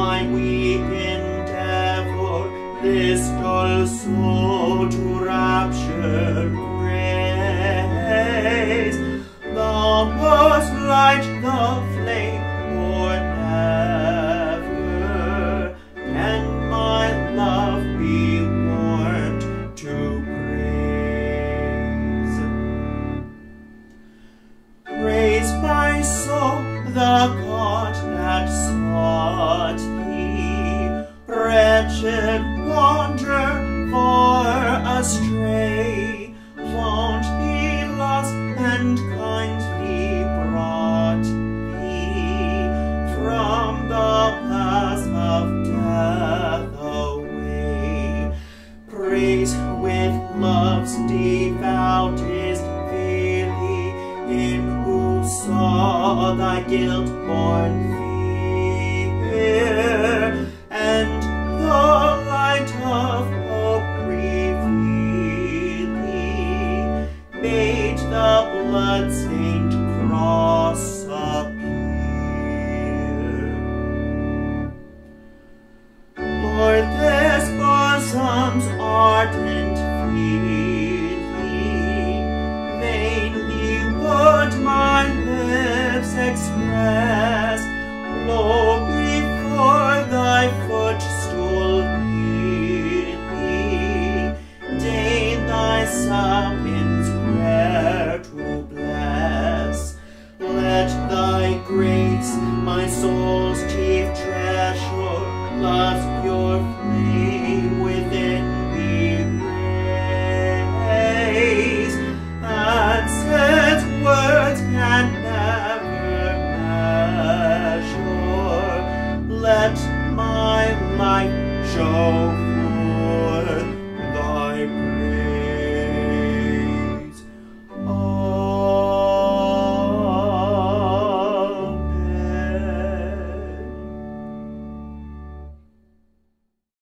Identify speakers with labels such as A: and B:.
A: my weak endeavor, this dull soul Praise with love's devoutest feeling, him who saw thy guilt born fear and the light of hope revealing made the blood-stained ardent feeling, vainly would my lips express. Lo, before thy footstool kneeling, deign thy suppliant's prayer to bless. Let thy grace, my soul's chief treasure, love let my light show